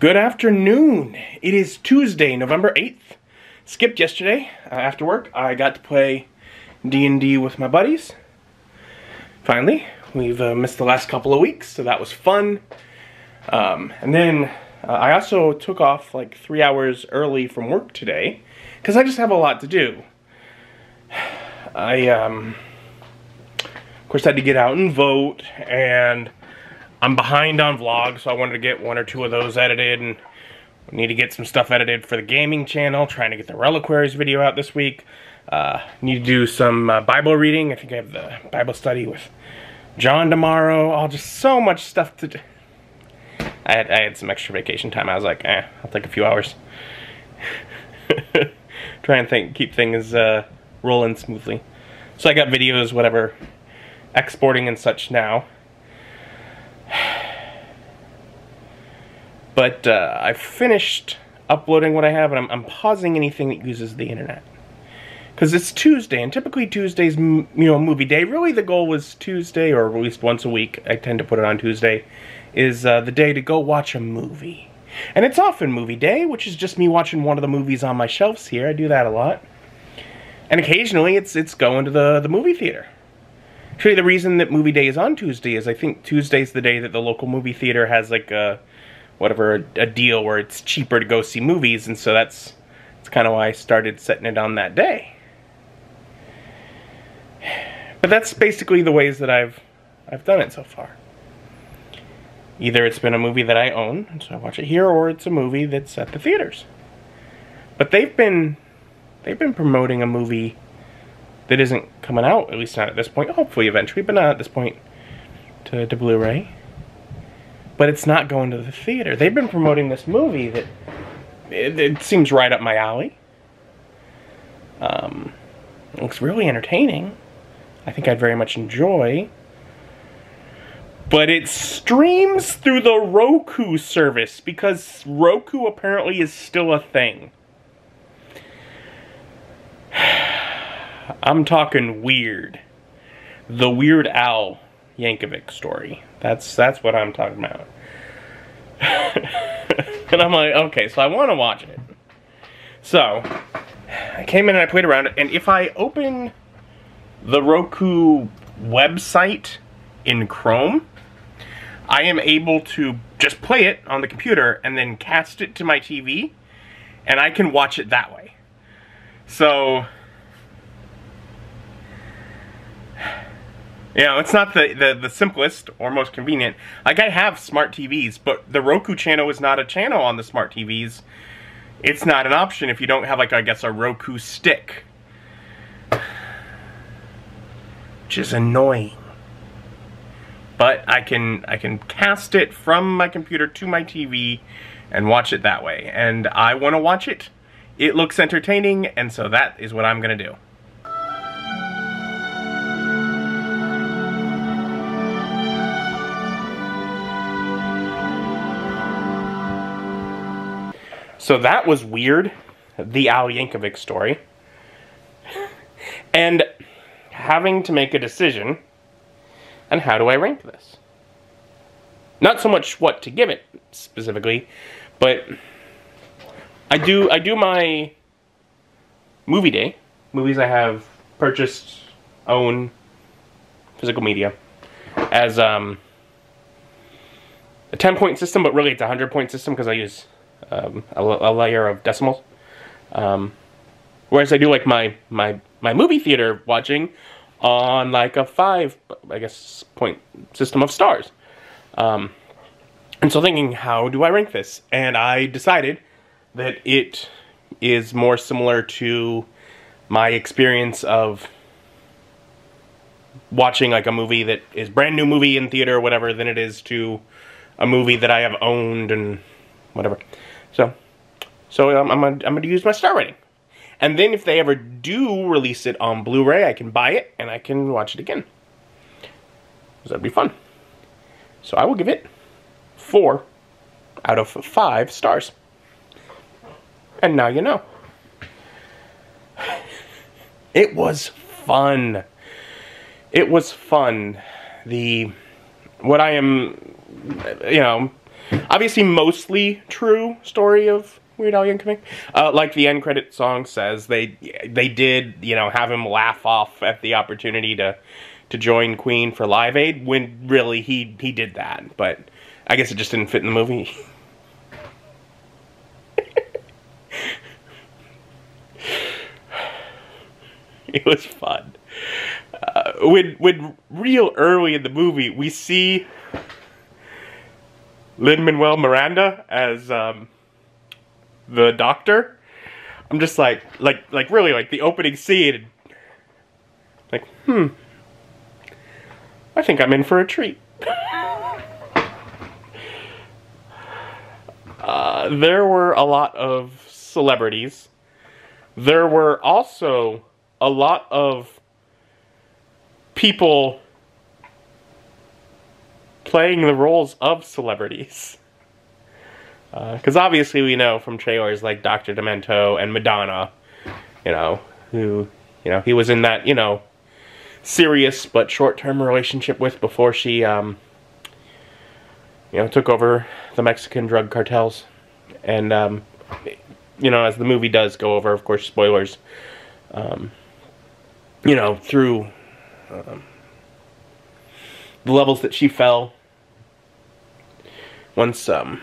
Good afternoon. It is Tuesday, November 8th. Skipped yesterday uh, after work. I got to play D&D with my buddies. Finally, we've uh, missed the last couple of weeks, so that was fun. Um, and then uh, I also took off like three hours early from work today because I just have a lot to do. I, um, of course, had to get out and vote, and I'm behind on vlogs, so I wanted to get one or two of those edited, and need to get some stuff edited for the gaming channel, trying to get the Reliquaries video out this week. Uh, need to do some uh, Bible reading. I think I have the Bible study with John tomorrow. All just so much stuff to do. I had, I had some extra vacation time. I was like, eh, I'll take a few hours. Try and think, keep things uh, rolling smoothly. So I got videos, whatever, exporting and such now. But uh, I finished uploading what I have, and I'm, I'm pausing anything that uses the internet. Because it's Tuesday, and typically Tuesday's, you know, movie day. Really, the goal was Tuesday, or at least once a week. I tend to put it on Tuesday, is uh, the day to go watch a movie. And it's often movie day, which is just me watching one of the movies on my shelves here. I do that a lot. And occasionally, it's it's going to the the movie theater. Actually, the reason that movie day is on Tuesday is I think Tuesday's the day that the local movie theater has like a whatever a, deal where it's cheaper to go see movies, and so that's that's kind of why I started setting it on that day. But that's basically the ways that I've I've done it so far. Either it's been a movie that I own, so I watch it here, or it's a movie that's at the theaters. But they've been they've been promoting a movie that isn't coming out, at least not at this point. Hopefully, eventually, but not at this point to, to Blu-ray. But it's not going to the theater. They've been promoting this movie that it, it seems right up my alley. Um, looks really entertaining. I think I'd very much enjoy. But it streams through the Roku service because Roku apparently is still a thing. I'm talking weird. The Weird Al Yankovic story. That's that's what I'm talking about. and I'm like, okay, so I want to watch it. So, I came in and I played around and if I open the Roku website in Chrome, I am able to just play it on the computer and then cast it to my TV, and I can watch it that way. So, You know, it's not the, the, the simplest or most convenient. Like, I have smart TVs, but the Roku channel is not a channel on the smart TVs. It's not an option if you don't have, like, I guess, a Roku stick. Which is annoying. But I can, I can cast it from my computer to my TV and watch it that way. And I want to watch it. It looks entertaining, and so that is what I'm going to do. So that was weird, the Al Yankovic story. And having to make a decision and how do I rank this? Not so much what to give it specifically, but I do I do my movie day, movies I have purchased, own, physical media, as um, a 10 point system, but really it's a 100 point system because I use um, a, a, layer of decimals. Um, whereas I do like my, my, my movie theater watching on like a five, I guess, point system of stars. Um, and so thinking, how do I rank this? And I decided that it is more similar to my experience of watching like a movie that is brand new movie in theater or whatever than it is to a movie that I have owned and whatever. So, so um, I'm, gonna, I'm gonna use my star rating. And then if they ever do release it on Blu-ray, I can buy it and I can watch it again. That'd be fun. So I will give it four out of five stars. And now you know. It was fun. It was fun. The what I am, you know, obviously mostly true story of Weird Al Yankovic. Uh, like the end credit song says, they they did you know have him laugh off at the opportunity to to join Queen for Live Aid when really he he did that, but I guess it just didn't fit in the movie. it was fun. Uh, when when real early in the movie we see Lin Manuel Miranda as um, the doctor. I'm just like like like really like the opening scene. Like hmm, I think I'm in for a treat. uh, there were a lot of celebrities. There were also a lot of people playing the roles of celebrities. Because uh, obviously we know from trailers like Dr. Demento and Madonna, you know, who, you know, he was in that, you know, serious but short-term relationship with before she, um, you know, took over the Mexican drug cartels. And, um, you know, as the movie does go over, of course, spoilers, um, you know, through um, the levels that she fell once um,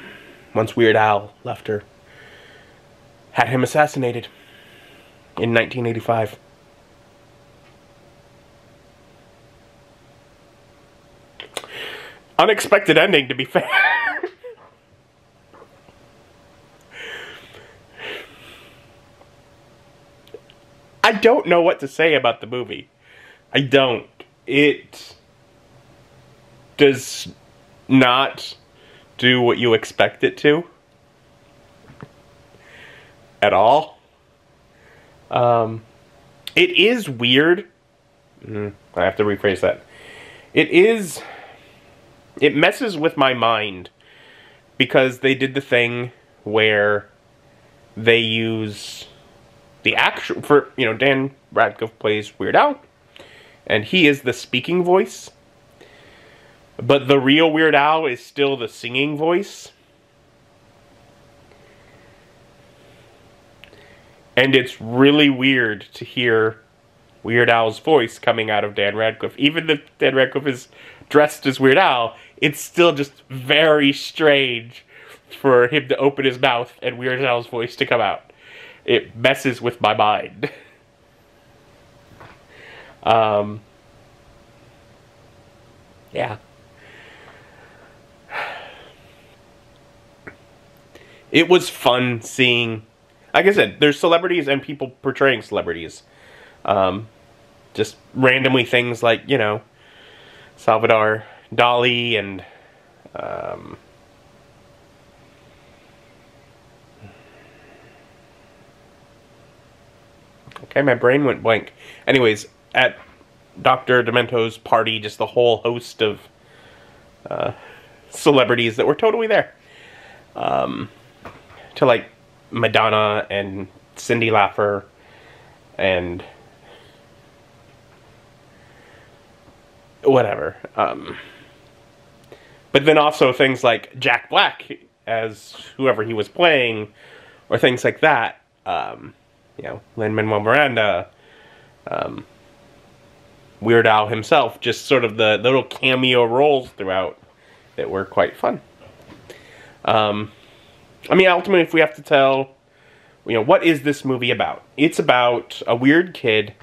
once Weird Al left her, had him assassinated in 1985. Unexpected ending, to be fair. I don't know what to say about the movie. I don't. It does not do what you expect it to at all. Um, it is weird. Mm, I have to rephrase that. It is. It messes with my mind because they did the thing where they use the actual for you know Dan Radcliffe plays Weird Al, and he is the speaking voice. But the real Weird Al is still the singing voice. And it's really weird to hear Weird Al's voice coming out of Dan Radcliffe. Even if Dan Radcliffe is dressed as Weird Al, it's still just very strange for him to open his mouth and Weird Al's voice to come out. It messes with my mind. um, yeah. It was fun seeing. Like I said, there's celebrities and people portraying celebrities. Um, just randomly things like you know Salvador Dali and um, okay, my brain went blank. Anyways, at Dr. Demento's party, just the whole host of uh, celebrities that were totally there. Um, to like Madonna and Cyndi Lauper and whatever. Um, but then also things like Jack Black as whoever he was playing, or things like that. Um, you know, Lin Manuel Miranda, um, Weird Al himself, just sort of the little cameo roles throughout that were quite fun. Um, I mean, ultimately, if we have to tell, you know, what is this movie about? It's about a weird kid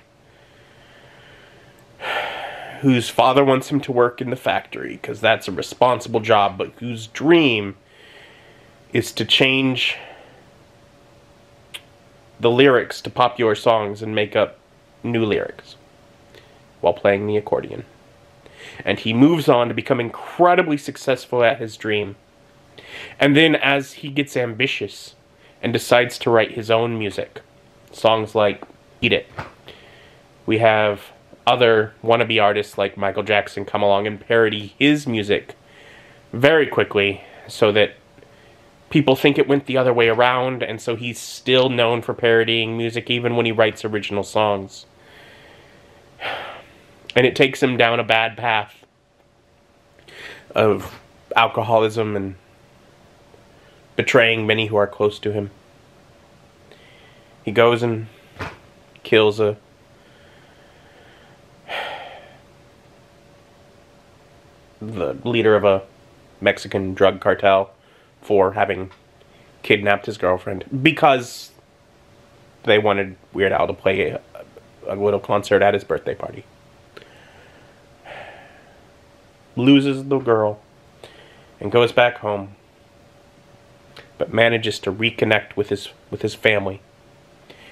whose father wants him to work in the factory because that's a responsible job, but whose dream is to change the lyrics to popular songs and make up new lyrics while playing the accordion. And he moves on to become incredibly successful at his dream and then as he gets ambitious and decides to write his own music, songs like Eat It, we have other wannabe artists like Michael Jackson come along and parody his music very quickly so that people think it went the other way around, and so he's still known for parodying music even when he writes original songs. And it takes him down a bad path of alcoholism and betraying many who are close to him. He goes and kills a the leader of a Mexican drug cartel for having kidnapped his girlfriend because they wanted Weird Al to play a, a little concert at his birthday party. Loses the girl and goes back home, but manages to reconnect with his with his family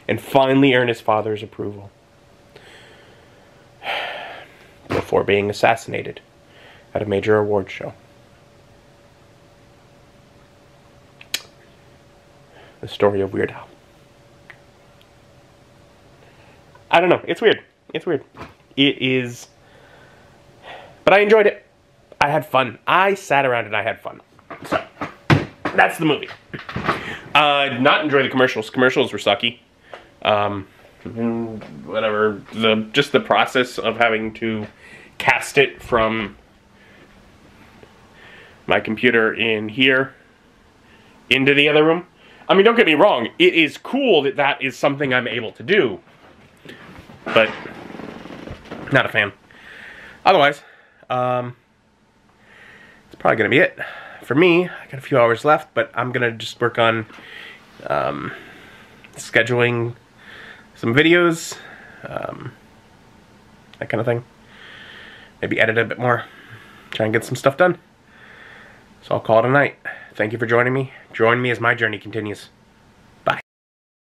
and finally earn his father's approval before being assassinated at a major award show. The story of Weird Al. I don't know. It's weird. It's weird. It is. But I enjoyed it. I had fun. I sat around and I had fun. So, that's the movie. Uh, not enjoy the commercials. Commercials were sucky. Um, whatever. The just the process of having to cast it from my computer in here into the other room. I mean, don't get me wrong. It is cool that that is something I'm able to do, but not a fan. Otherwise, um, it's probably gonna be it for me. I got a few hours left, but I'm gonna just work on um, scheduling some videos, um, that kind of thing. Maybe edit a bit more, try and get some stuff done. So I'll call it a night. Thank you for joining me. Join me as my journey continues.